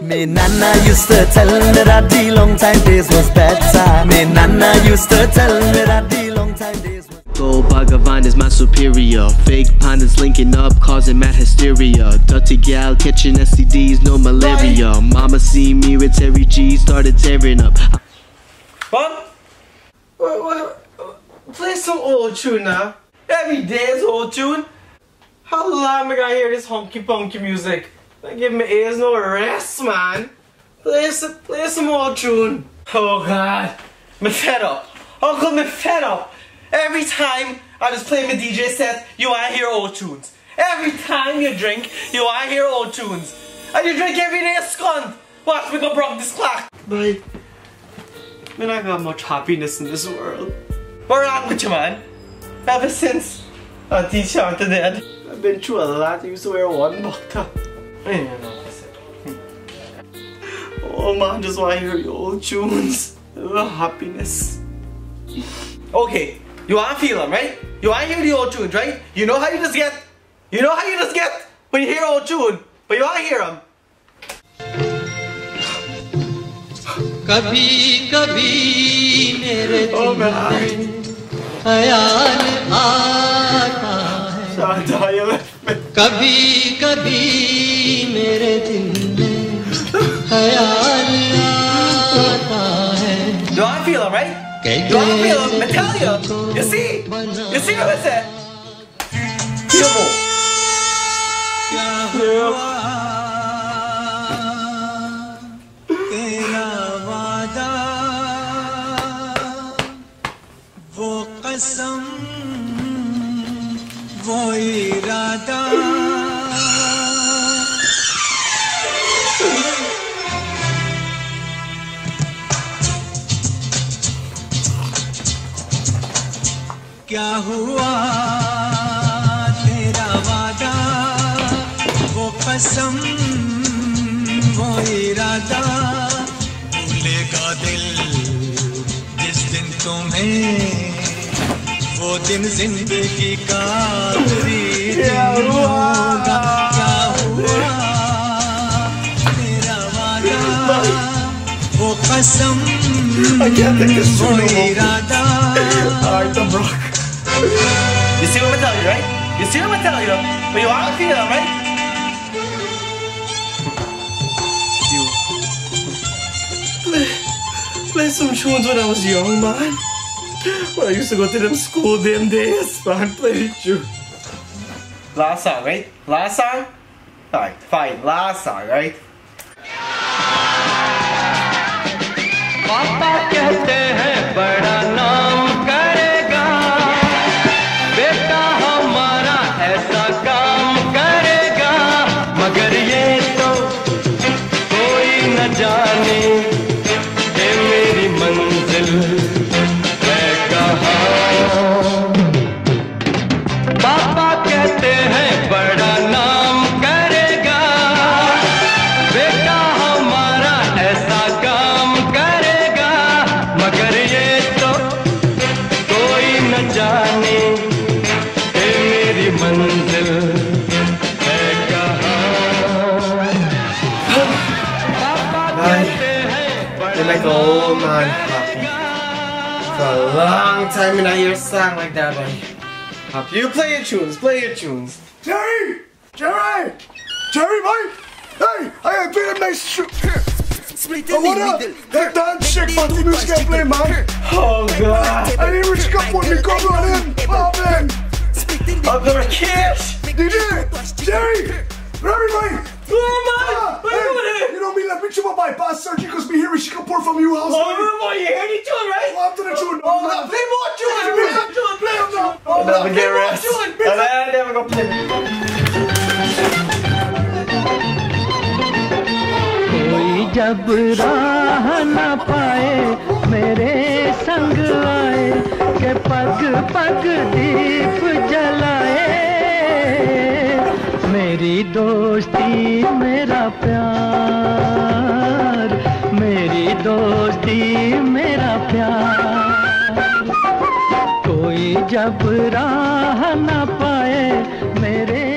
Me nana used to tell me that the long time days was better. Me nana used to tell me that the long time days was Gold Bhagavan is my superior. Fake pandas linking up, causing mad hysteria. Dirty gal catching STDs, no malaria. Mama see me with Terry G, started tearing up. What? What, what, what? Play some old tune now. Every day is old tune. How long am I gonna hear this honky punky music? I give my ears no rest, man. Play some, play some old tune. Oh God, me fed up. Uncle, me fed up. Every time I just play my DJ set, you wanna hear old tunes. Every time you drink, you wanna hear old tunes. And you drink every day, scunt. Watch me go broke this clock. Bye. Man, I got much happiness in this world. What's wrong with you, man? Ever since teacher to dead, I've been through a lot. I used to wear one buck top. I didn't even know what I said. Hmm. Oh man, just want to hear your old tunes. The happiness. Okay, you want to feel them, right? You want to hear the old tunes, right? You know how you just get, you know how you just get when you hear old tune, but you want to hear them. कभी कभी मेरे Oh दिल man. में ख्याल आता है Shanta, you left me. कभी कभी मेरे दिल में ख्याल आता है You want to feel them, right? कि You want to feel them? I जैसे tell you. You see? You see what I said? Feel more. तेरा वादा वो कसम वो इरादा क्या हुआ तेरा वादा वो कसम वो इरादा भूलेगा दिल जिस दिन तुम्हें वो दिन ज़िंदगी का दिन होगा क्या हुआ तेरा वादा वो कसम वो. इरादा. You see what I'm telling you, right? You see what I'm telling you? But you want to feel them, right? You. Play, play some tunes when I was young, man. When I used to go to them school them days, man. Play the tune. Last song, right? Last song? Alright, fine. Last song, right? पापा कहते हैं जाने They make a old man happy. For a long time and I hear a song like that, man. Happy. You play your tunes, play your tunes. Jerry! Jerry! Jerry, mate! Hey, I have been a nice shoot. Oh, what up? That dance chick, man, die music can play, man. Oh god. I didn't reach up when we come on in. Oh, man. I'm gonna kiss. DJ! Jerry! Jerry, mate! Oh man, know me, la pinche mamá y pasa, chicos, mi hero, chico, por favor, you house. Oh, mamá, you heard it too, right? Oh, I'm gonna chew it. Oh, no, play more chune, play more chune, play more chune. Oh, play more जब राह न पाए मेरे संग आए के पग पग दीप जलाए मेरी दोस्ती मेरा प्यार। मेरी दोस्ती मेरा प्यार। कोई जब राह ना पाए मेरे